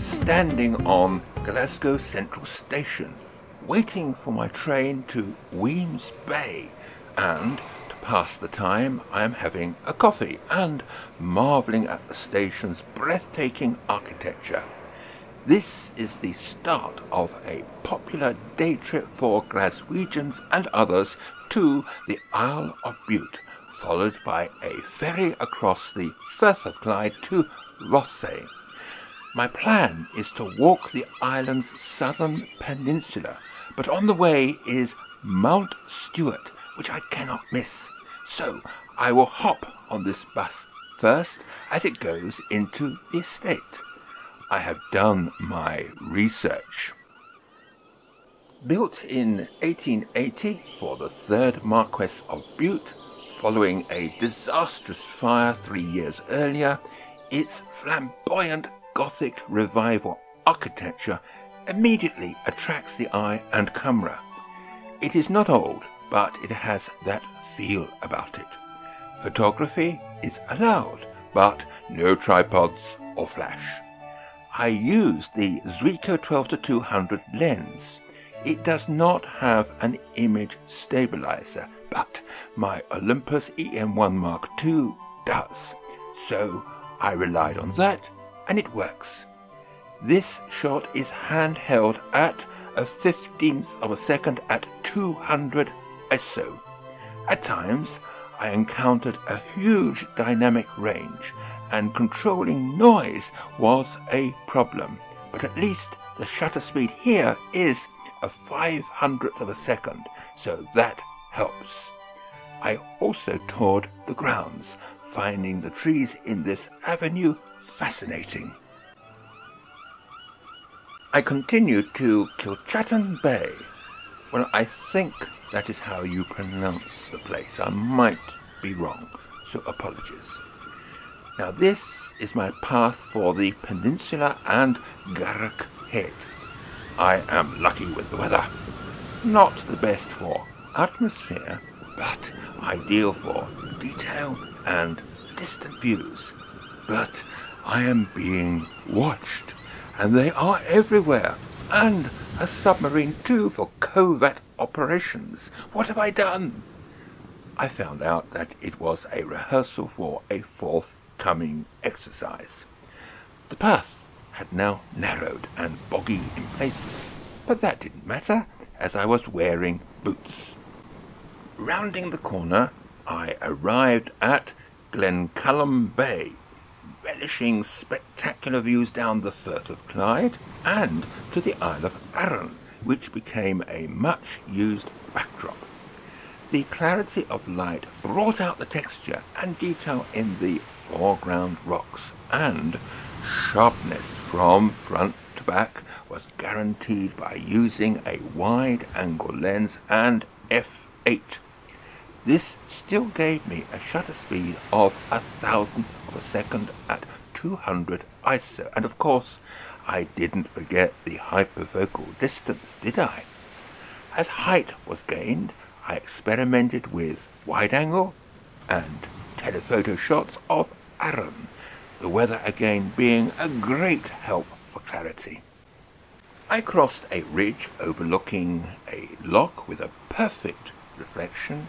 standing on Glasgow Central Station, waiting for my train to Wemyss Bay, and to pass the time I am having a coffee and marvelling at the station's breathtaking architecture. This is the start of a popular day trip for Glaswegians and others to the Isle of Bute, followed by a ferry across the Firth of Clyde to Rothesay. My plan is to walk the island's southern peninsula, but on the way is Mount Stuart, which I cannot miss. So I will hop on this bus first as it goes into the estate. I have done my research. Built in 1880 for the third Marquess of Bute, following a disastrous fire three years earlier, its flamboyant Gothic revival architecture immediately attracts the eye and camera. It is not old, but it has that feel about it. Photography is allowed, but no tripods or flash. I use the Zuiko 12-200 lens. It does not have an image stabilizer, but my Olympus EM1 Mark II does. So I relied on that and it works. This shot is handheld at a 15th of a second at 200 ISO. At times, I encountered a huge dynamic range and controlling noise was a problem, but at least the shutter speed here is a 500th of a second, so that helps. I also toured the grounds, finding the trees in this avenue fascinating. I continued to Kilchattan Bay. Well, I think that is how you pronounce the place. I might be wrong, so apologies. Now this is my path for the peninsula and Garroch Head. I am lucky with the weather. Not the best for atmosphere, but ideal for detail and distant views. But I am being watched, and they are everywhere, and a submarine too for covert operations. What have I done? I found out that it was a rehearsal for a forthcoming exercise. The path had now narrowed and boggy in places, but that didn't matter, as I was wearing boots. Rounding the corner, I arrived at Glencallum Bay, relishing spectacular views down the Firth of Clyde and to the Isle of Arran, which became a much used backdrop. The clarity of light brought out the texture and detail in the foreground rocks, and sharpness from front to back was guaranteed by using a wide angle lens and f8. This still gave me a shutter speed of a thousandth of a second at 200 ISO, and of course I didn't forget the hyperfocal distance, did I? As height was gained, I experimented with wide angle and telephoto shots of Arran, the weather again being a great help for clarity. I crossed a ridge overlooking a loch with a perfect reflection,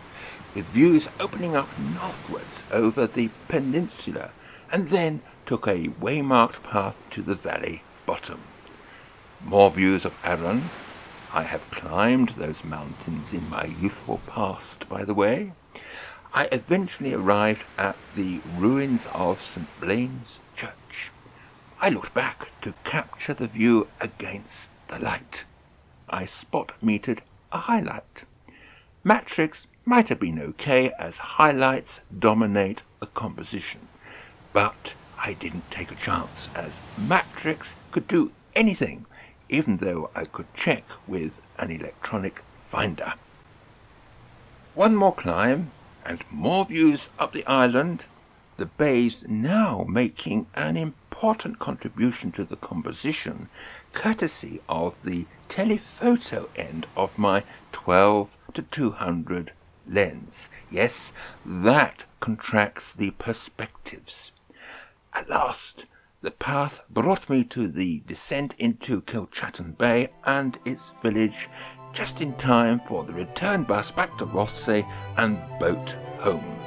with views opening up northwards over the peninsula, and then took a waymarked path to the valley bottom. More views of Arran I have climbed those mountains in my youthful past, by the way. I eventually arrived at the ruins of St. Blane's Church. I looked back to capture the view against the light. I spot metered a highlight. Matrix might have been okay as highlights dominate a composition, but I didn't take a chance as Matrix could do anything even though I could check with an electronic finder. One more climb and more views up the island, the bays now making an important contribution to the composition, courtesy of the telephoto end of my 12 to 200 lens. Yes, that contracts the perspectives. At last, The path brought me to the descent into Kilchattan Bay and its village just in time for the return bus back to Rothesay and boat home.